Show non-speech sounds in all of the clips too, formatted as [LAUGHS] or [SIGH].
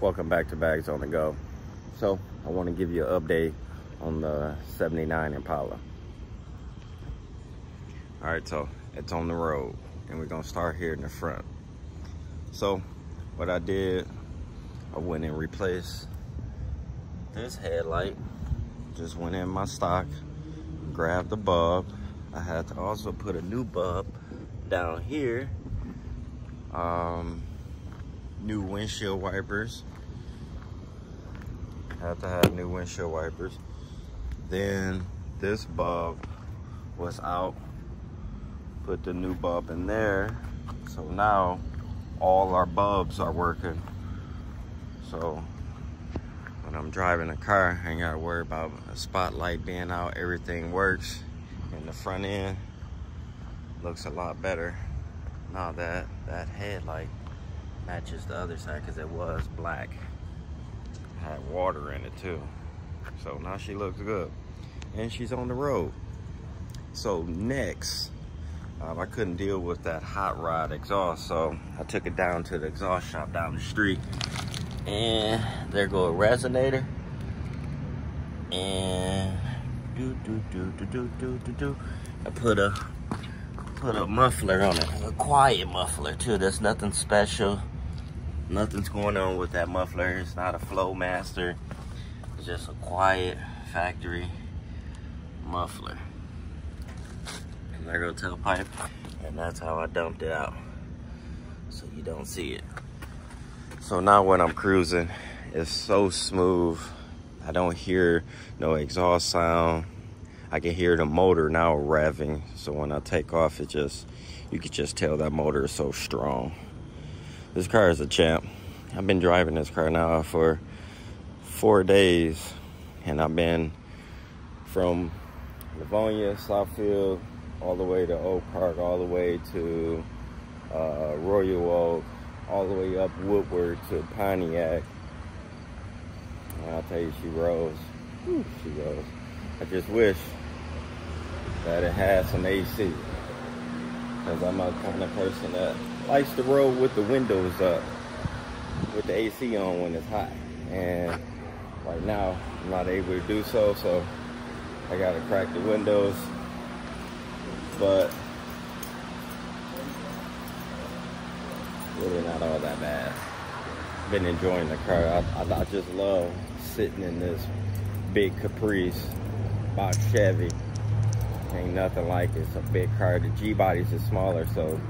welcome back to Baggs on the Go. So I want to give you an update on the 79 Impala. All right, so it's on the road and we're gonna start here in the front. So what I did, I went and replaced this headlight. Just went in my stock, grabbed the bulb. I had to also put a new bulb down here. Um, new windshield wipers. Had to have new windshield wipers. Then this bulb was out. Put the new bulb in there. So now all our bulbs are working. So when I'm driving the car, I ain't gotta worry about a spotlight being out. Everything works. And the front end looks a lot better. Now that that headlight matches the other side because it was black. Had water in it too. So now she looks good. And she's on the road. So next, um, I couldn't deal with that hot rod exhaust, so I took it down to the exhaust shop down the street. And there go a resonator. And do do do do do do do do. I put a put a muffler on it, a quiet muffler too. There's nothing special. Nothing's going on with that muffler. It's not a Flowmaster. It's just a quiet factory muffler. And there go tailpipe. And that's how I dumped it out. So you don't see it. So now when I'm cruising, it's so smooth. I don't hear no exhaust sound. I can hear the motor now revving. So when I take off, it just, you can just tell that motor is so strong. This car is a champ. I've been driving this car now for four days. And I've been from Livonia, Southfield, all the way to Oak Park, all the way to uh, Royal Oak, all the way up Woodward to Pontiac. And I'll tell you, she rose. She rose. I just wish that it had some AC. Because I'm a kind of person that likes to roll with the windows up, with the AC on when it's hot. And right now, I'm not able to do so, so I gotta crack the windows. But really not all that bad. Been enjoying the car. I, I, I just love sitting in this big Caprice box Chevy. Ain't nothing like it. It's a big car. The G bodies is smaller, so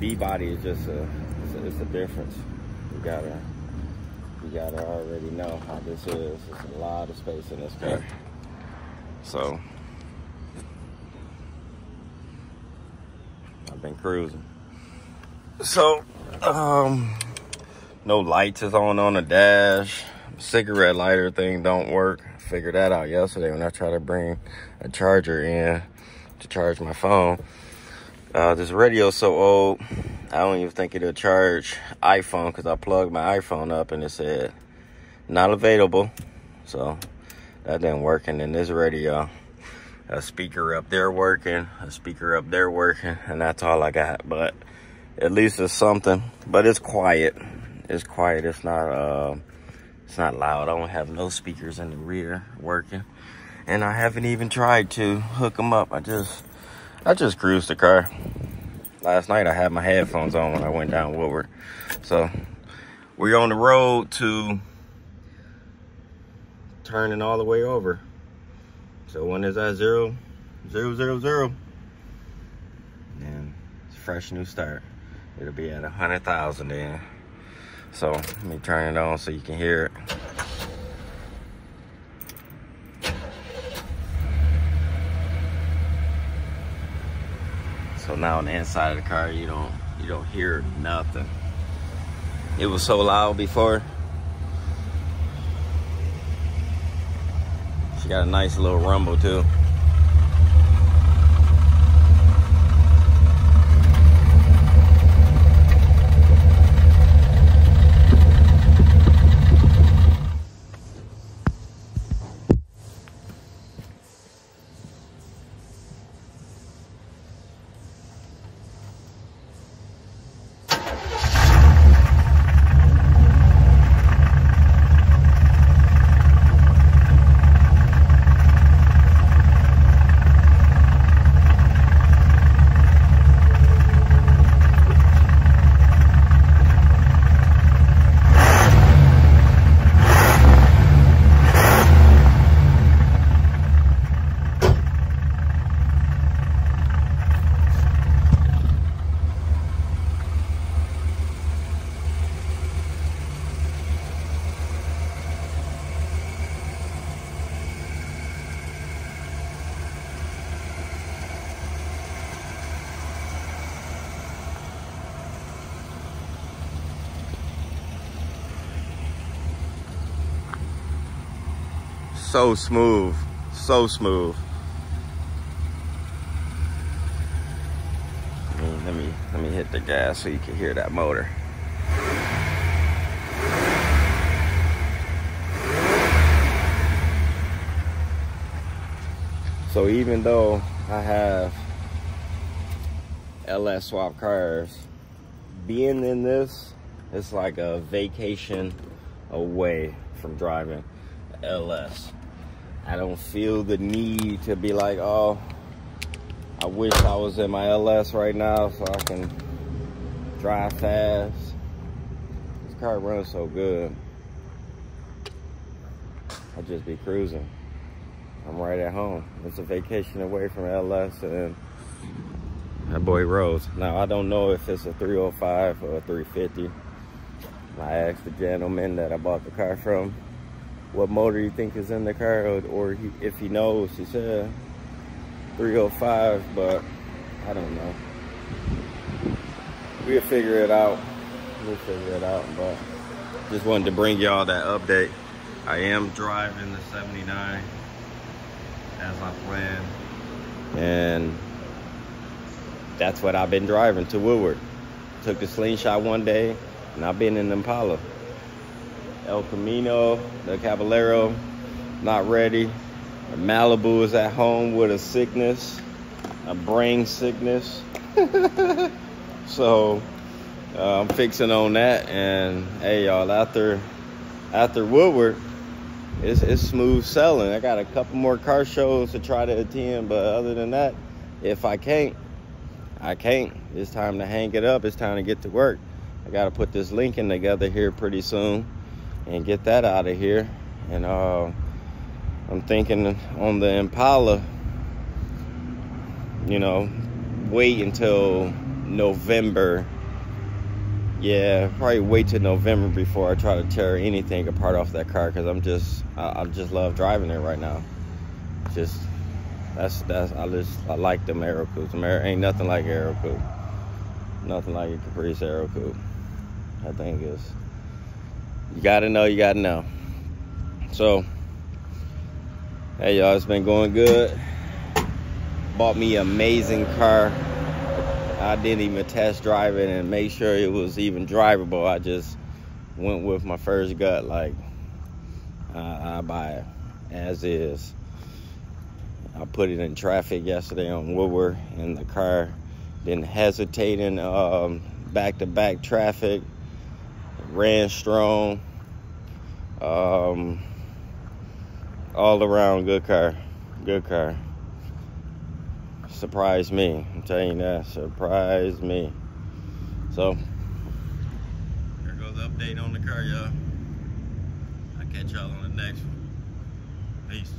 B body is just a it's, a it's a, difference. You gotta you gotta already know how this is. There's a lot of space in this car. So I've been cruising. So um no lights is on on the dash. Cigarette lighter thing don't work figured that out yesterday when I tried to bring a charger in to charge my phone. Uh, this radio's so old, I don't even think it'll charge iPhone because I plugged my iPhone up and it said not available. So that didn't work. And then this radio, a speaker up there working, a speaker up there working, and that's all I got. But at least it's something. But it's quiet. It's quiet. It's not. Uh, it's not loud. I don't have no speakers in the rear working. And I haven't even tried to hook them up. I just, I just cruised the car. Last night I had my headphones on when I went down Woodward. So we're on the road to turning all the way over. So when is that zero, zero, zero, zero? And it's fresh new start. It'll be at a hundred thousand then. So let me turn it on so you can hear it. So now on the inside of the car, you don't you don't hear nothing. It was so loud before. She got a nice little rumble too. So smooth, so smooth. Mm, let me, let me, hit the gas so you can hear that motor. So even though I have LS swap cars, being in this, it's like a vacation away from driving LS. I don't feel the need to be like, oh, I wish I was in my LS right now so I can drive fast. This car runs so good. I just be cruising. I'm right at home. It's a vacation away from LS and that boy rose. Now I don't know if it's a 305 or a 350. I asked the gentleman that I bought the car from what motor you think is in the car or, or he, if he knows. He said 305, but I don't know. We'll figure it out. We'll figure it out, but just wanted to bring y'all that update. I am driving the 79 as I planned. And that's what I've been driving to Woodward. Took the slingshot one day, and I've been in Impala. El Camino, the Caballero, not ready. Malibu is at home with a sickness, a brain sickness. [LAUGHS] so uh, I'm fixing on that. And hey, y'all, after after Woodward, it's, it's smooth selling. I got a couple more car shows to try to attend, but other than that, if I can't, I can't. It's time to hang it up. It's time to get to work. I got to put this Lincoln together here pretty soon and get that out of here. And uh, I'm thinking on the Impala, you know, wait until November yeah, probably wait till November before I try to tear anything apart off that car because I'm just I, I, just love driving it right now. Just that's that's I just I like the Aero Aero, ain't nothing like Aero Coupe. Nothing like a Caprice Aero Coupe. I think is you gotta know, you gotta know. So hey y'all, it's been going good. Bought me amazing car I didn't even test drive it and make sure it was even drivable. I just went with my first gut, like I, I buy it as is. I put it in traffic yesterday on Woodward, and the car didn't hesitate in um, back-to-back traffic. Ran strong. Um, all around good car, good car surprised me. I'm telling you that, surprised me. So, here goes the update on the car, y'all. I'll catch y'all on the next one. Peace.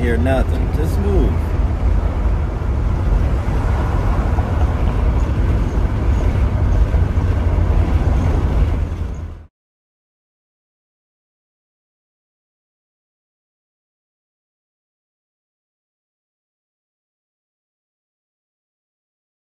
Hear nothing. Just move.